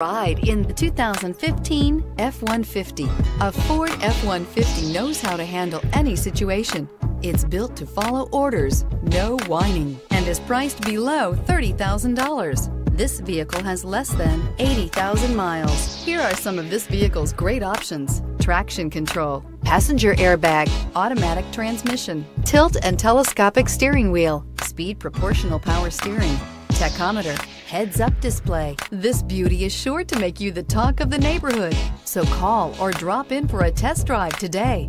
Ride in the 2015 F-150. A Ford F-150 knows how to handle any situation. It's built to follow orders, no whining, and is priced below $30,000. This vehicle has less than 80,000 miles. Here are some of this vehicle's great options. Traction control, passenger airbag, automatic transmission, tilt and telescopic steering wheel, speed proportional power steering, tachometer, heads up display. This beauty is sure to make you the talk of the neighborhood. So call or drop in for a test drive today.